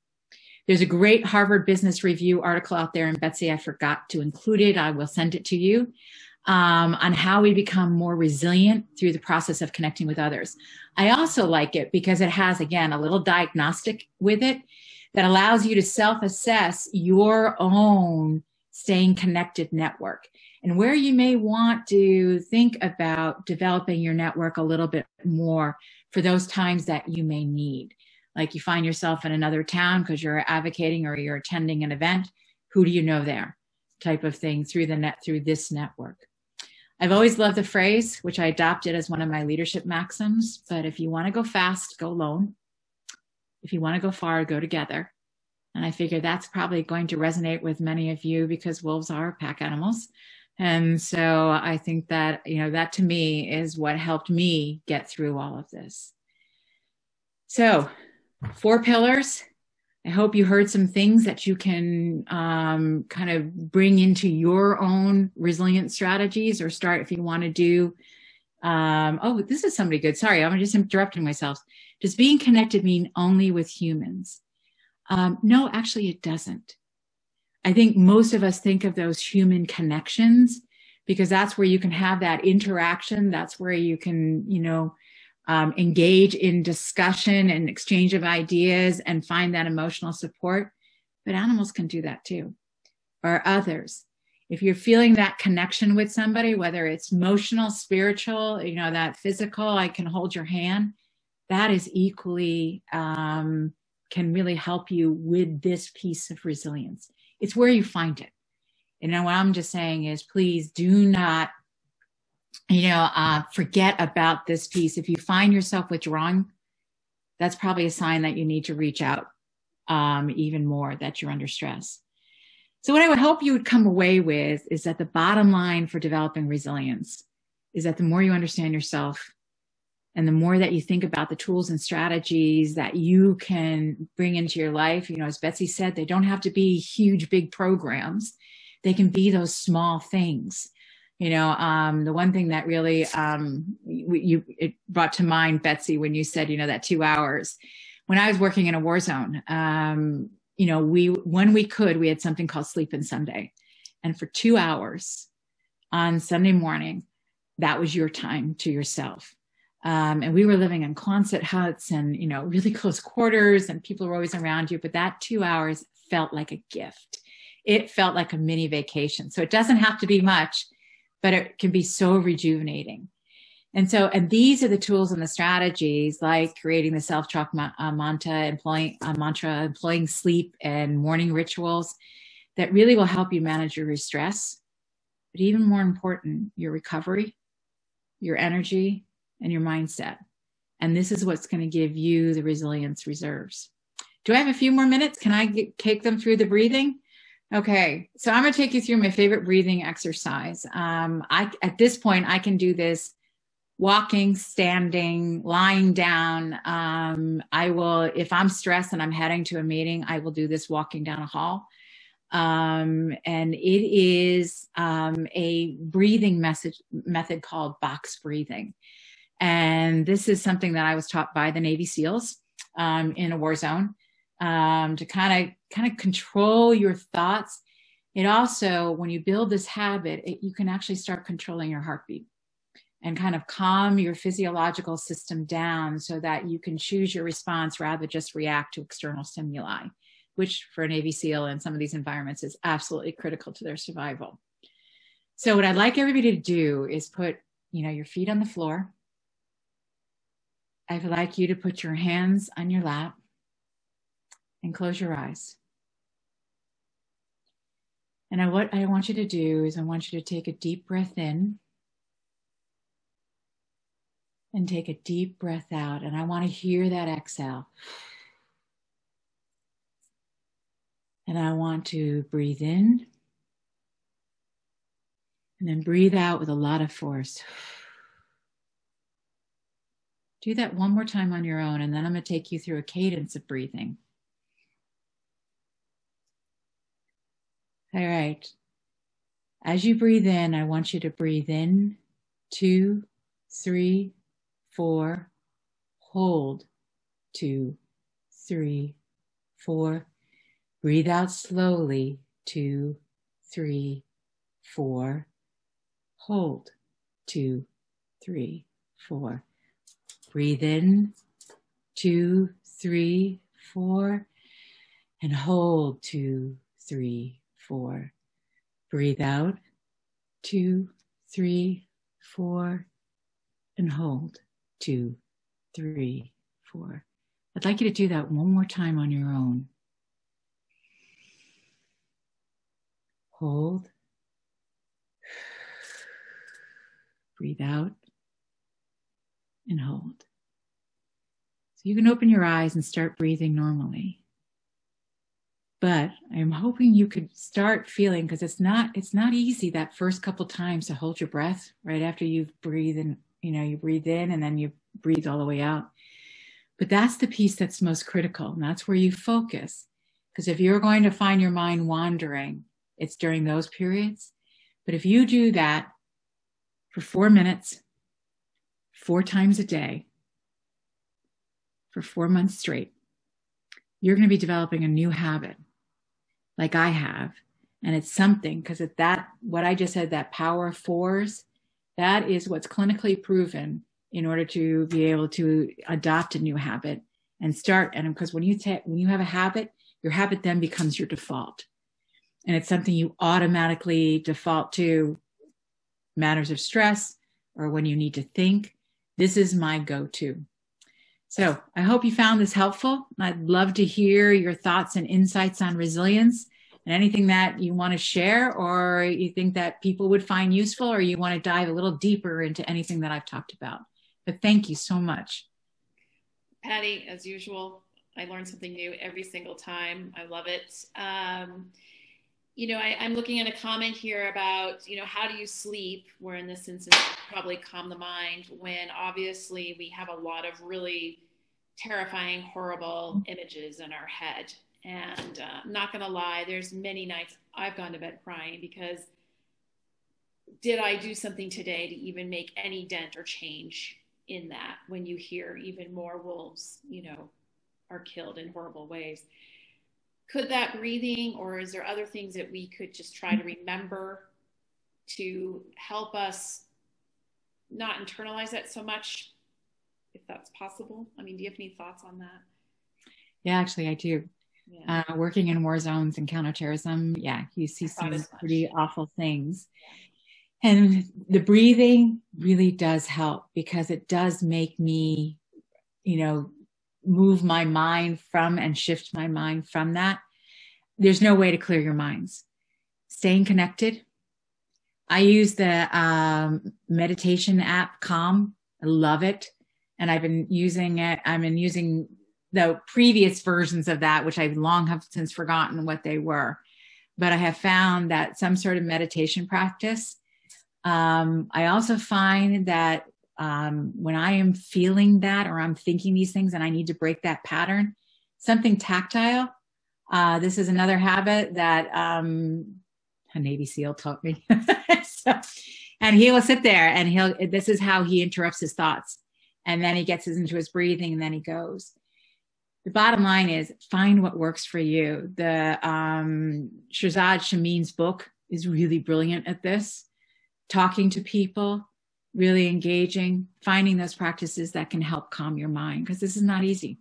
Speaker 2: There's a great Harvard Business Review article out there, and Betsy, I forgot to include it. I will send it to you um, on how we become more resilient through the process of connecting with others. I also like it because it has, again, a little diagnostic with it that allows you to self assess your own staying connected network and where you may want to think about developing your network a little bit more for those times that you may need. Like you find yourself in another town because you're advocating or you're attending an event. Who do you know there? Type of thing through the net, through this network. I've always loved the phrase, which I adopted as one of my leadership maxims. But if you want to go fast, go alone. If you want to go far, go together. And I figure that's probably going to resonate with many of you because wolves are pack animals. And so I think that, you know, that to me is what helped me get through all of this. So, four pillars. I hope you heard some things that you can um, kind of bring into your own resilient strategies or start if you want to do. Um, oh, this is somebody good. Sorry, I'm just interrupting myself. Does being connected mean only with humans? Um, no, actually, it doesn't. I think most of us think of those human connections because that's where you can have that interaction. That's where you can, you know, um, engage in discussion and exchange of ideas and find that emotional support. But animals can do that too, or others. If you're feeling that connection with somebody, whether it's emotional, spiritual, you know, that physical, I can hold your hand, that is equally um, can really help you with this piece of resilience. It's where you find it. Know, what I'm just saying is please do not, you know, uh, forget about this piece. If you find yourself withdrawing, that's probably a sign that you need to reach out um, even more, that you're under stress. So, what I would hope you would come away with is that the bottom line for developing resilience is that the more you understand yourself, and the more that you think about the tools and strategies that you can bring into your life, you know, as Betsy said, they don't have to be huge, big programs. They can be those small things. You know, um, the one thing that really um, you it brought to mind, Betsy, when you said, you know, that two hours. When I was working in a war zone, um, you know, we when we could, we had something called Sleep in Sunday, and for two hours on Sunday morning, that was your time to yourself um, and we were living in Quonset huts and, you know, really close quarters and people were always around you. But that two hours felt like a gift. It felt like a mini vacation. So it doesn't have to be much, but it can be so rejuvenating. And so, and these are the tools and the strategies like creating the self-talk ma- uh, mantra, employing uh, mantra, employing sleep and morning rituals that really will help you manage your stress, but even more important, your recovery, your energy, and your mindset. And this is what's going to give you the resilience reserves. Do I have a few more minutes? Can I get, take them through the breathing? Okay, so I'm going to take you through my favorite breathing exercise. Um, I at this point I can do this walking, standing, lying down. Um, I will, if I'm stressed and I'm heading to a meeting, I will do this walking down a hall. Um, and it is um, a breathing message method called box breathing. And this is something that I was taught by the Navy SEALs um, in a war zone um, to kind of kind of control your thoughts. It also, when you build this habit, it, you can actually start controlling your heartbeat and kind of calm your physiological system down so that you can choose your response rather just react to external stimuli, which for a Navy SEAL in some of these environments is absolutely critical to their survival. So what I'd like everybody to do is put, you know, your feet on the floor I'd like you to put your hands on your lap and close your eyes. And I, what I want you to do is I want you to take a deep breath in and take a deep breath out. And I want to hear that exhale. And I want to breathe in and then breathe out with a lot of force. Do that one more time on your own, and then I'm going to take you through a cadence of breathing. All right. As you breathe in, I want you to breathe in two, three, four, hold two, three, four. Breathe out slowly two, three, four. Hold two, three, four. Breathe in two, three, four, and hold two, three, four. Breathe out two, three, four, and hold two, three, four. I'd like you to do that one more time on your own. Hold. Breathe out and hold. So you can open your eyes and start breathing normally. But I'm hoping you could start feeling because it's not it's not easy that first couple times to hold your breath right after you've breathed and you know you breathe in and then you breathe all the way out. But that's the piece that's most critical. And that's where you focus. Because if you're going to find your mind wandering, it's during those periods. But if you do that for four minutes, four times a day, for four months straight, you're going to be developing a new habit like I have. And it's something because at that, what I just said, that power of fours, that is what's clinically proven in order to be able to adopt a new habit and start. And because when you take, when you have a habit, your habit then becomes your default. And it's something you automatically default to matters of stress or when you need to think. This is my go to. So I hope you found this helpful. I'd love to hear your thoughts and insights on resilience and anything that you want to share or you think that people would find useful or you want to dive a little deeper into anything that I've talked about. But thank you so much.
Speaker 1: Patty, as usual, I learn something new every single time. I love it. Um, you know, I, am looking at a comment here about, you know, how do you sleep? Where in this instance, probably calm the mind when obviously we have a lot of really terrifying, horrible images in our head. And uh, I'm not going to lie, there's many nights I've gone to bed crying because did I do something today to even make any dent or change in that when you hear even more wolves, you know, are killed in horrible ways? Could that breathing or is there other things that we could just try to remember to help us not internalize that so much if that's possible? I mean do you have any thoughts on that?
Speaker 2: Yeah actually i do. Yeah. uh, working in war zones and counterterrorism yeah you see some pretty awful things. And the breathing really does help because it does make me you know move my mind from and shift my mind from that, there's no way to clear your minds. Staying connected. I use the um, meditation app Calm. I love it. And I've been using it. I've been using the previous versions of that, which I've long have since forgotten what they were. But I have found that some sort of meditation practice. Um, I also find that um, when I am feeling that or I'm thinking these things and I need to break that pattern, something tactile. Uh, this is another habit that um, a Navy SEAL taught me. [laughs] so, and he will sit there and he'll, this is how he interrupts his thoughts. And then he gets into his breathing and then he goes. The bottom line is find what works for you. The um, Shirzad Chamine's book is really brilliant at this. Talking to people, really engaging, finding those practices that can help calm your mind because this is not easy.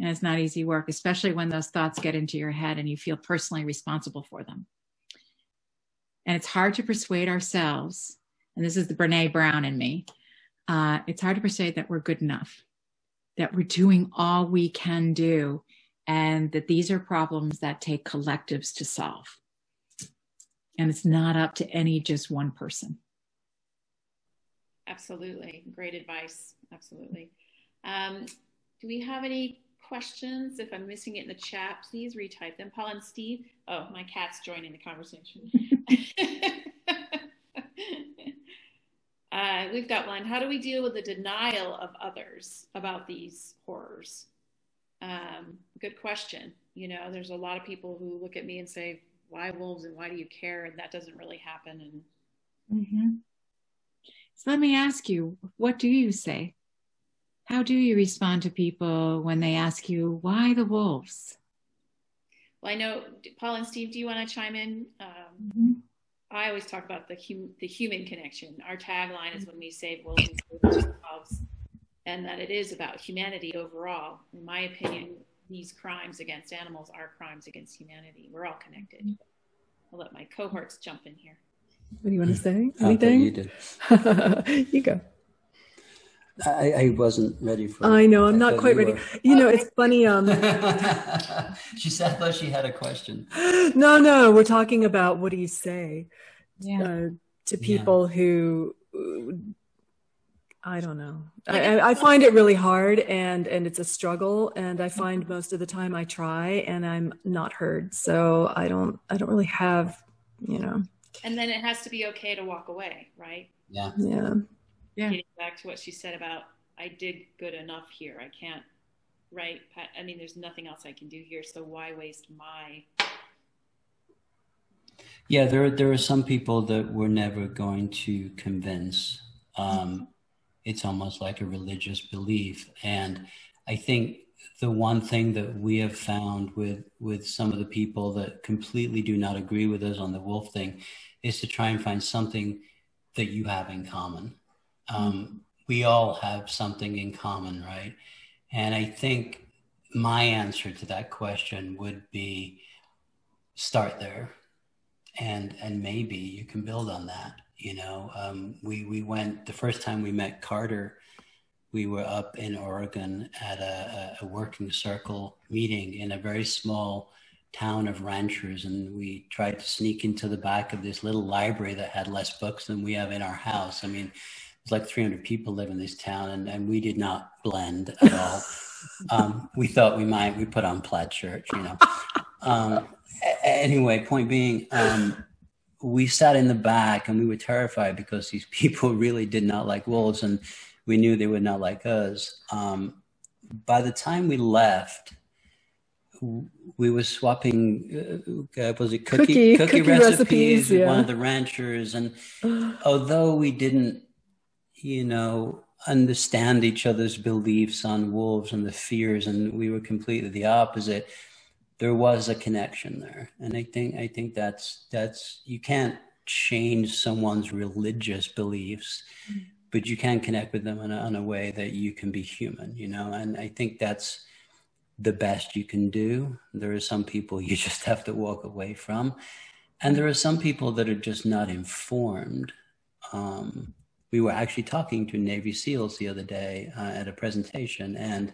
Speaker 2: And it's not easy work, especially when those thoughts get into your head and you feel personally responsible for them. And it's hard to persuade ourselves, and this is the Brene Brown in me. Uh, it's hard to persuade that we're good enough, that we're doing all we can do, and that these are problems that take collectives to solve. And it's not up to any just one person.
Speaker 1: Absolutely. Great advice. Absolutely. Um, do we have any questions? If I'm missing it in the chat, please retype them. Paul and Steve. Oh, my cat's joining the conversation. [laughs] uh, we've got one. How do we deal with the denial of others about these horrors? Um, good question. You know, there's a lot of people who look at me and say, "Why wolves and why do you care?" And that doesn't really happen. And
Speaker 2: mm-hmm. So, let me ask you, what do you say? How do you respond to people when they ask you, "Why the wolves?"
Speaker 1: Well, I know Paul and Steve. Do you want to chime in? Um, mm-hmm. I always talk about the hum- the human connection. Our tagline is when we save wolves, ourselves and that it is about humanity overall. In my opinion, these crimes against animals are crimes against humanity. We're all connected. I'll let my cohorts jump in here.
Speaker 3: What do you want to say? Anything?
Speaker 4: you did. [laughs]
Speaker 3: you go.
Speaker 4: I, I, wasn't ready for.
Speaker 3: I know I'm not quite you ready. Were. You know, it's funny. Um, [laughs]
Speaker 4: she said, "Though she had a question." [gasps]
Speaker 3: No, no, we're talking about what do you say
Speaker 2: yeah. uh,
Speaker 3: to people yeah. who I don't know. I, I, find it really hard and and it's a struggle and I find most of the time I try and I'm not heard. So I don't I don't really have, you know.
Speaker 1: And then it has to be okay to walk away, right?
Speaker 4: Yeah.
Speaker 3: Yeah.
Speaker 1: Yeah. Getting back to what she said about I did good enough here. I can't right? I mean there's nothing else I can do here, so why waste my
Speaker 4: Yeah, there there are some people that we're never going to convince. Um, it's almost like a religious belief. And I think the one thing that we have found with with some of the people that completely do not agree with us on the wolf thing is to try and find something that you have in common. Um, we all have something in common, right? And I think my answer to that question would be start there and and maybe you can build on that you know, um, we we went the first time we met Carter. We were up in Oregon at a, a working circle meeting in a very small town of ranchers, and we tried to sneak into the back of this little library that had less books than we have in our house. I mean, it's like 300 people live in this town, and, and we did not blend at all. [laughs] um, we thought we might. We put on plaid shirts, you know. Um, anyway, point being, um, we sat in the back and we were terrified because these [laughs] people really did not like wolves and we knew they would not like us. Um, by the time we left, we were swapping, uh, was it cookie,
Speaker 3: cookie, cookie, cookie recipes, recipes
Speaker 4: yeah. one of the ranchers. And [sighs] although we didn't, you know, understand each other's beliefs on wolves and the fears, and we were completely the opposite, there was a connection there and i think i think that's that's you can't change someone's religious beliefs mm-hmm. But you can connect with them in a, in a way that you can be human you know? And i think that's the best you can do. There are some people [laughs] you just have to walk away from. And there are some people that are just not informed. Um, we were actually talking to navy seals the other day uh, at a presentation and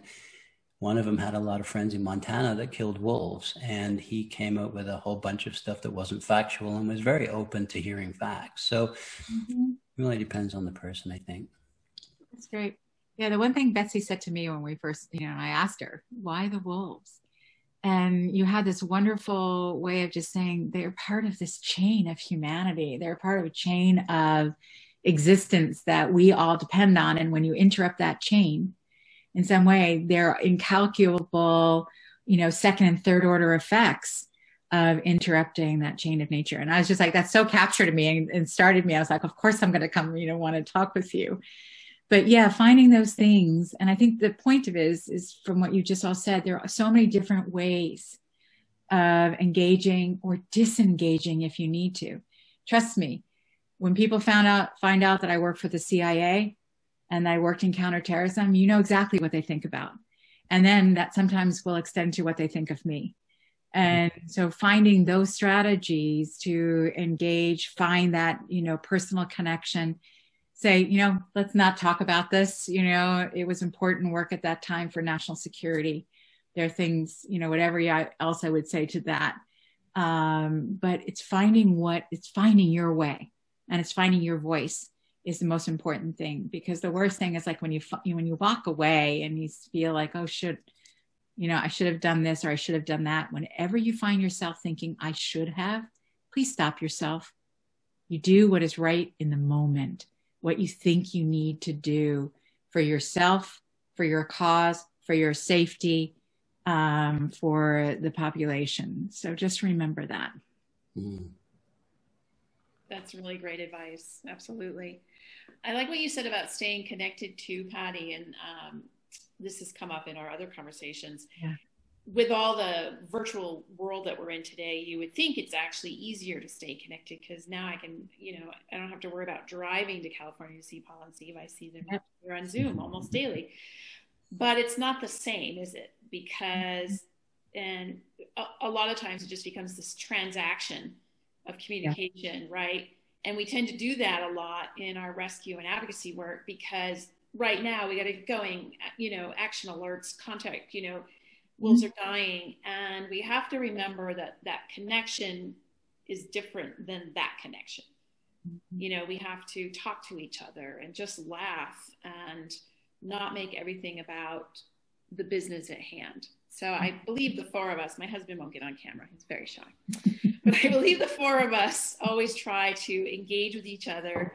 Speaker 4: one of them had a lot of friends in Montana that killed wolves, and he came up with a whole bunch of stuff that wasn't factual and was very open to hearing facts. So, mm-hmm. really depends on the person, I think.
Speaker 2: That's great. Yeah, the one thing Betsy said to me when we first, you know, I asked her, why the wolves? And you had this wonderful way of just saying they're part of this chain of humanity. They're part of a chain of existence that we all depend on. And when you interrupt that chain, in some way there are incalculable you know second and third order effects of interrupting that chain of nature. And i was just like that's so captured me and, and started me. I was like of course i'm going to come you know want to talk with you. But yeah finding those things. And i think the point of it is is from what you just all said there are so many different ways of engaging or disengaging if you need to. Trust me when people found out find out that i work for the cia and I worked in counterterrorism, you know exactly what they think about. And then that sometimes will extend to what they think of me. And so finding those strategies to engage, find that, you know, personal connection, say, you know, let's not talk about this. You know, it was important work at that time for national security. There are things, you know, whatever else I would say to that. Um, but it's finding what it's finding your way and it's finding your voice is the most important thing because the worst thing is like when you when you walk away and you feel like oh should you know i should have done this or i should have done that whenever you find yourself thinking i should have please stop yourself. You do what is right in the moment what you think you need to do for yourself for your cause for your safety um, for the population. So just remember that. Mm.
Speaker 1: That's really great advice absolutely I like what you said about staying connected to Patty, and um, this has come up in our other conversations. Yeah. With all the virtual world that we're in today, you would think it's actually easier to stay connected because now I can, you know, I don't have to worry about driving to California to see Paul and Steve. I see them yep. here on Zoom almost daily. But it's not the same, is it? Because, and a, a lot of times it just becomes this transaction of communication, yeah. right? And we tend to do that a lot in our rescue and advocacy work because right now we got to get going, you know, action alerts, contact, you know, wolves mm-hmm. are dying. And we have to remember that that connection is different than that connection. Mm-hmm. You know, we have to talk to each other and just laugh and not make everything about the business at hand. So I believe the four of us, my husband won't get on camera, he's very shy. [laughs] [laughs] but I believe the four of us always try to engage with each other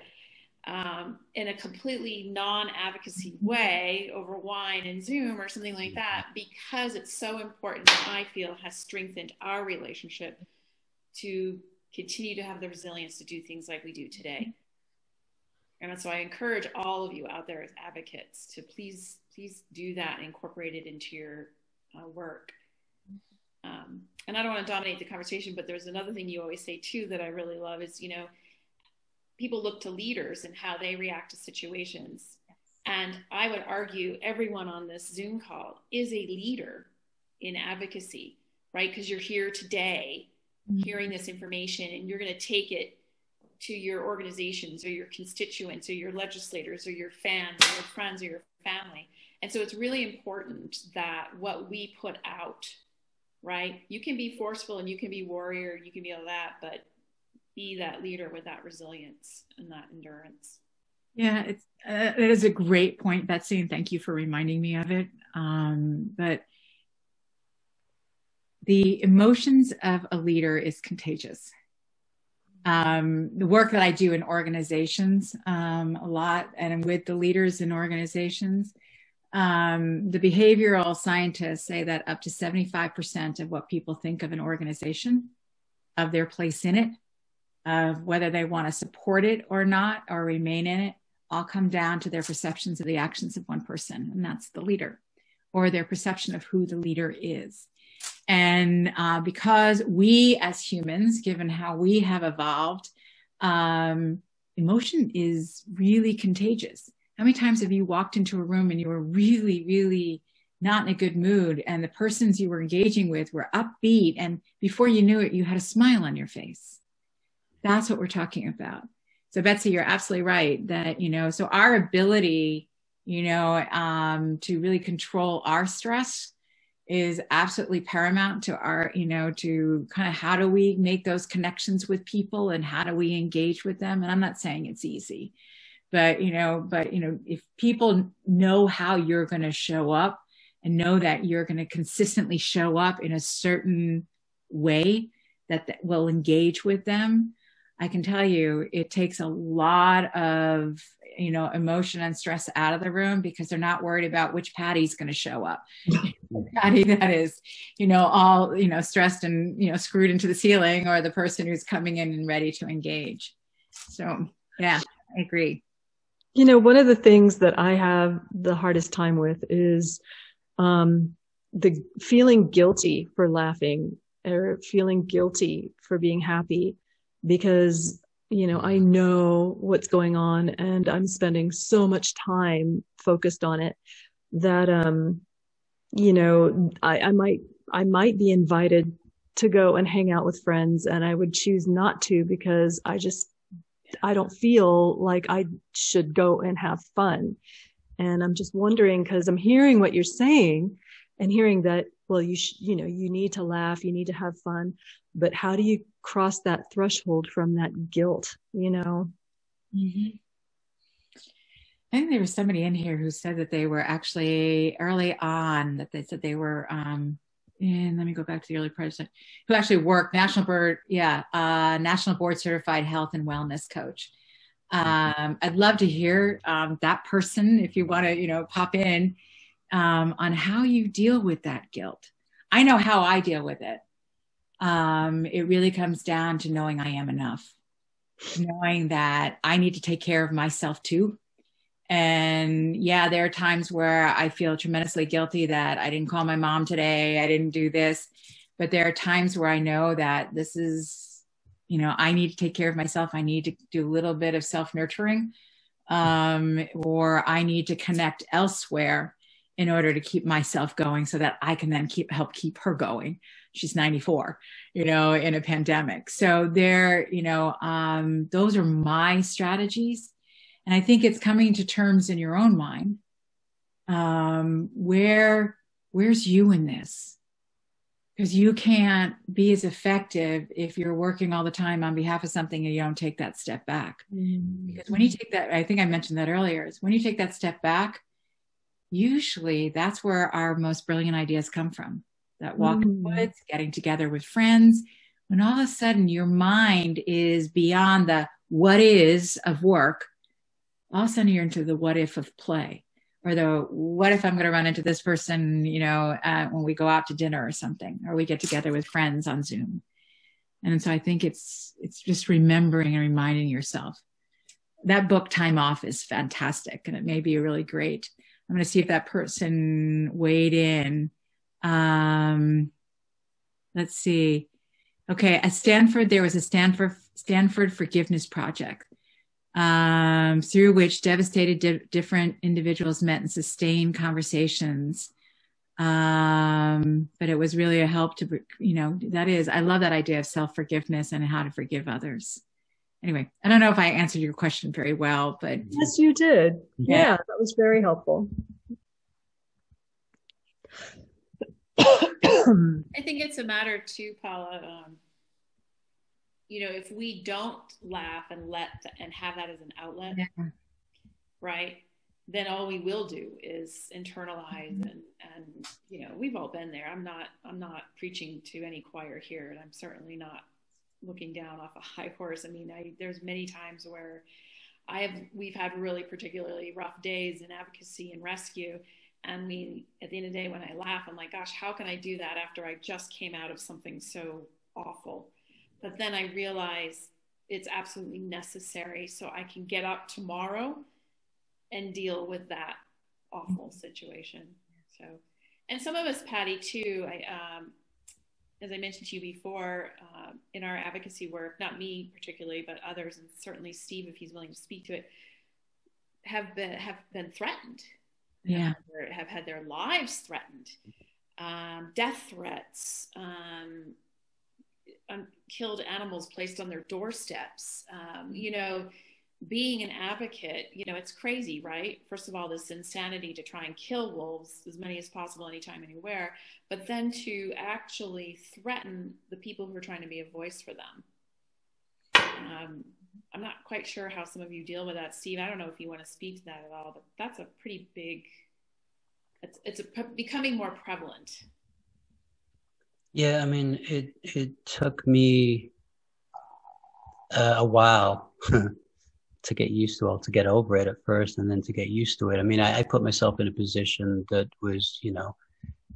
Speaker 1: um, in a completely non advocacy way over wine and Zoom or something like that because it's so important, I feel, has strengthened our relationship to continue to have the resilience to do things like we do today. And so I encourage all of you out there as advocates to please, please do that incorporate it into your uh, work. Um, and I don't want to dominate the conversation, but there's another thing you always say too that I really love is, you know, people look to leaders and how they react to situations. And I would argue everyone on this Zoom call is a leader in advocacy, right? Because you're here today mm-hmm. hearing this information and you're going to take it to your organizations or your constituents or your legislators or your fans or your friends or your family. And so it's really important that what we put out, right? You can be forceful and you can be warrior, you can be all that, but be that leader with that resilience and that endurance.
Speaker 2: Yeah, it's uh, it is a great point, Betsy, and thank you for reminding me of it. Um, but the emotions of a leader is contagious. Um, the work that I do in organizations um, a lot, and with the leaders in organizations, um, the behavioral scientists say that up to 75% of what people think of an organization, of their place in it, of whether they want to support it or not, or remain in it, all come down to their perceptions of the actions of one person, and that's the leader, or their perception of who the leader is. And uh, because we as humans, given how we have evolved, um, emotion is really contagious how many times have you walked into a room and you were really, really not in a good mood and the persons you were engaging with were upbeat and before you knew it, you had a smile on your face? That's what we're talking about. So Betsy, you're absolutely right that, you know, so our ability, you know, um, to really control our stress is absolutely paramount to our, you know, to kind of how do we make those connections with people and how do we engage with them? And I'm not saying it's easy but you know but you know if people know how you're going to show up and know that you're going to consistently show up in a certain way that, that will engage with them i can tell you it takes a lot of you know emotion and stress out of the room because they're not worried about which patty's going to show up. [laughs] Patty that is you know all you know stressed and you know screwed into the ceiling or the person who's coming in and ready to engage. So yeah i agree
Speaker 3: you know, one of the things that I have the hardest time with is um, the feeling guilty for laughing or feeling guilty for being happy because, you know, I know what's going on and I'm spending so much time focused on it that, um, you know, I, I might, I might be invited to go and hang out with friends and I would choose not to because I just I don't feel like I should go and have fun. And I'm just wondering because I'm hearing what you're saying and hearing that well, you sh- you know, you need to laugh, you need to have fun, but how do you cross that threshold from that guilt? You know.
Speaker 2: Mm-hmm. I think there was somebody in here who said that they were actually early on that they said they were um and let me go back to the early president who actually worked national board yeah uh national board certified health and wellness coach. Um i'd love to hear um that person if you want to you know pop in um on how you deal with that guilt. I know how i deal with it. Um it really comes down to knowing i am enough knowing that i need to take care of myself too and yeah, there are times where I feel tremendously guilty that I didn't call my mom today, I didn't do this. But there are times where I know that this is, you know, I need to take care of myself. I need to do a little bit of self nurturing, um, or I need to connect elsewhere in order to keep myself going so that I can then keep help keep her going. She's 94, you know, in a pandemic. So there, you know, um, those are my strategies and I think it's coming to terms in your own mind. Um, where, where's you in this? Because you can't be as effective if you're working all the time on behalf of something and you don't take that step back. Mm-hmm. Because when you take that, I think I mentioned that earlier, is when you take that step back, usually that's where our most brilliant ideas come from. That walk mm-hmm. in the mm. woods, getting together with friends, when all of a sudden your mind is beyond the what is of work all of a sudden you're into the what if of play or the what if I'm going to run into this person, you know, uh, when we go out to dinner or something, or we get together with friends on Zoom. And so I think it's it's just remembering and reminding yourself. That book Time Off is fantastic, and it may be really great. I'm going to see if that person weighed in. Um, let's see. Okay, at Stanford, there was a Stanford Stanford Forgiveness Project um, through which devastated di- different individuals met and sustained conversations. Um, but it was really a help to, you know, that is, I love that idea of self forgiveness and how to forgive others. Anyway, I don't know if I answered your question very well, but
Speaker 3: yes, you did. Yeah, yeah that was very helpful.
Speaker 1: I think it's a matter too, Paula. Um, you know, if we don't laugh and let and have that as an outlet, yeah. right? Then all we will do is internalize mm-hmm. and and you know we've all been there. I'm not I'm not preaching to any choir here, and I'm certainly not looking down off a high horse. I mean, I, there's many times where I have we've had really particularly rough days in advocacy and rescue, and we at the end of the day when I laugh, I'm like, gosh, how can I do that after I just came out of something so awful? But then I realize it's absolutely necessary so I can get up tomorrow and deal with that awful situation. So, and some of us, Patty, too, I, um, as I mentioned to you before, uh, in our advocacy work, not me particularly, but others, and certainly Steve, if he's willing to speak to it, have been have been threatened.
Speaker 2: Yeah,
Speaker 1: have, have had their lives threatened, um, death threats, um, killed animals placed on their doorsteps. Um, you know, being an advocate, you know, it's crazy, right? First of all, this insanity to try and kill wolves as many as possible, anytime, anywhere, but then to actually threaten the people who are trying to be a voice for them. Um, I'm not quite sure how some of you deal with that, Steve. I don't know if you want to speak to that at all, but that's a pretty big. It's it's a, becoming more prevalent.
Speaker 4: Yeah, I mean, it it took me uh, a while [laughs] to get used to it, to get over it at first, and then to get used to it. I mean, I, I put myself in a position that was, you know,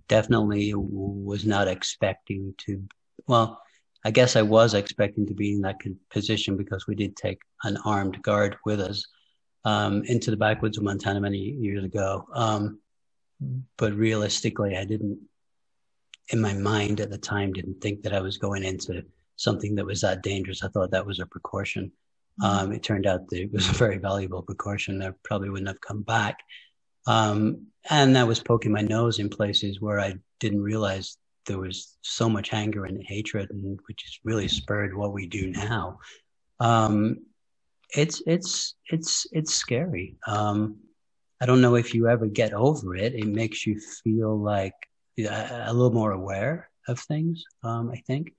Speaker 4: definitely was not expecting to. Well, I guess I was expecting to be in that position because we did take an armed guard with us um, into the backwoods of Montana many years ago. Um, but realistically, I didn't in my mind at the time didn't think that I was going into something that was that dangerous. I thought that was a precaution. Mm-hmm. Um, it turned out that it was a very valuable precaution. I probably wouldn't have come back. Um, and that was poking my nose in places where I didn't realize there was so much anger and hatred, and which has really spurred what we do now. Um, it's it's it's it's scary. Um, I don't know if you ever get over it. It makes you feel like a little more aware of things. Um, I think,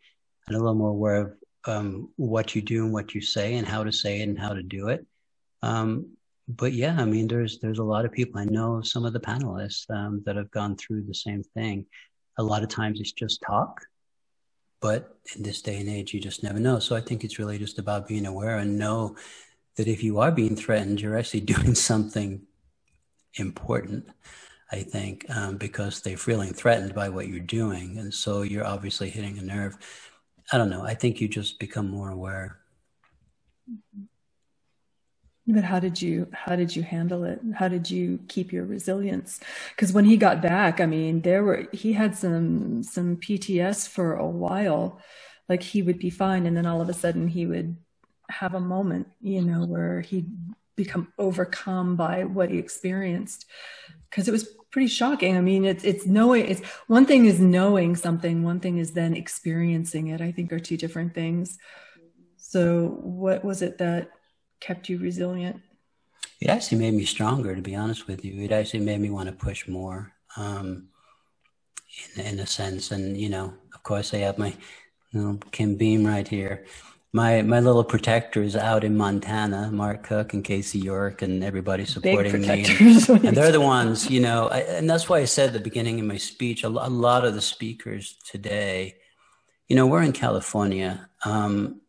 Speaker 4: and a little more aware of um, what you do and what you say and how to say it and how to do it. Um, but yeah, I mean, there's there's a lot of people. I know some of the panelists um, that have gone through the same thing. A lot of times it's just talk, but in this day and age, you just never know. So I think it's really just about being aware and know that if you are being threatened, you're actually [laughs] doing something important. I think um, because they're feeling threatened by what you're doing, and so you're obviously hitting a nerve. I don't know. I think you just become more aware.
Speaker 3: Mm-hmm. But how did you how did you handle it? How did you keep your resilience? Because when he got back, I mean, there were he had some some PTS for a while. Like he would be fine, and then all of a sudden he would have a moment, you know, where he'd become overcome by what he experienced. Because it was pretty shocking. I mean, it's it's knowing it's one thing is knowing something, one thing is then experiencing it. I think are two different things. So, what was it that kept you resilient?
Speaker 4: It actually made me stronger, to be honest with you. It actually made me want to push more, um, in, in a sense. And, you know, of course, I have my you know, Kim Beam right here. My my little protectors out in Montana, Mark Cook and Casey York, and everybody supporting me. And, [laughs] and, they're the ones, you know, I, and that's why I said at the beginning of my speech, a, a lot of the speakers today, you know, we're in California. Um,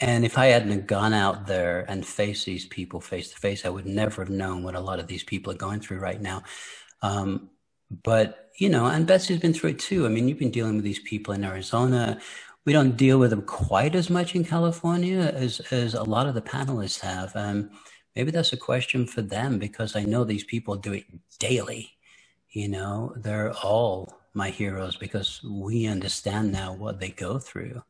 Speaker 4: and if I hadn't gone out there and faced these people face to face, I would never have known what a lot of these people are going through right now. Um, but, you know, and Betsy's been through it too. I mean, you've been dealing with these people in Arizona. We don't deal with them quite as much in California as, as a lot of the panelists have. Um, maybe that's a question for them because I know these people do it daily. You know, they're all my heroes because we understand now what they go through,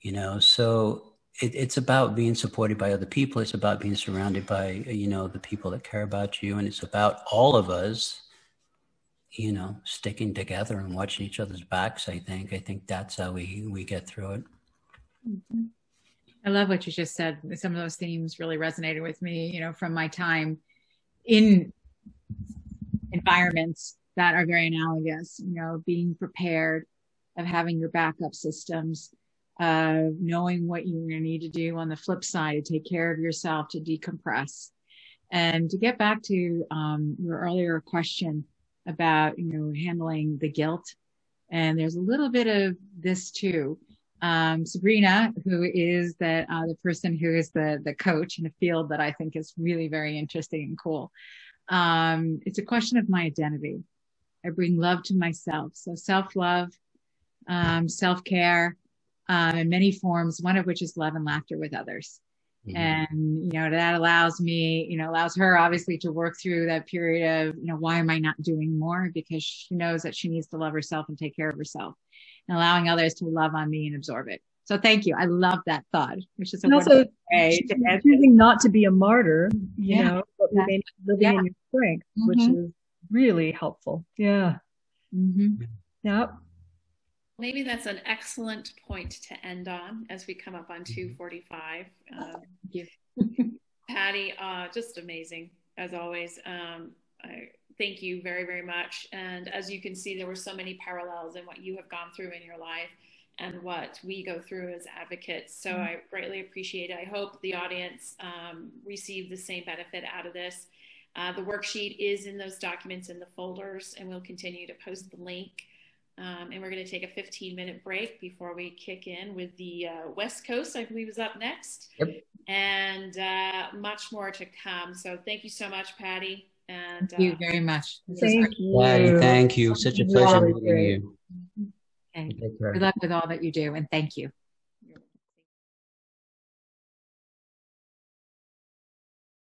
Speaker 4: you know. So it, it's about being supported by other people. It's about being surrounded by, you know, the people that care about you. And it's about all of us, you know, sticking together and watching each other's backs. I think, I think that's how we, we get through it.
Speaker 2: Mm-hmm. I love what you just said. Some of those themes really resonated with me, you know, from my time in environments that are very analogous, you know, being prepared, of having your backup systems, uh, knowing what you're going to need to do on the flip side to take care of yourself, to decompress. And to get back to um, your earlier question about, you know, handling the guilt. And there's a little bit of this too. Um, Sabrina, who is the uh, the person who is the the coach in a field that I think is really very interesting and cool. Um, it's a question of my identity. I bring love to myself, so self love, um, self care, um, in many forms, one of which is love and laughter with others. Mm-hmm. And, you know, that allows me, you know, allows her obviously to work through that period of, you know, why am I not doing more? Because she knows that she needs to love herself and take care of herself and allowing others to love on me and absorb it. So thank you. I love that thought, which is also
Speaker 3: choosing not to be a martyr, you yeah. know, but living yeah. in your strength, mm-hmm. which is really helpful. Yeah. Mm-hmm. Yep.
Speaker 1: Maybe that's an excellent point to end on as we come up on mm-hmm. 245. Um, [laughs] Patty, uh, just amazing as always. Um, I thank you very, very much. And as you can see, there were so many parallels in what you have gone through in your life and what we go through as advocates. So mm-hmm. I greatly appreciate it. I hope the audience um, received the same benefit out of this. Uh, the worksheet is in those documents in the folders, and we'll continue to post the link. Um, and we're going to take a 15 minute break before we kick in with the uh, West Coast, I believe, is up next.
Speaker 4: Yep.
Speaker 1: And uh, much more to come. So thank you so much, Patty. And
Speaker 2: thank you uh, very much.
Speaker 3: Thank you.
Speaker 4: Patty, thank you. Such a pleasure meeting you.
Speaker 2: Okay. Good luck with all that you do, and thank you.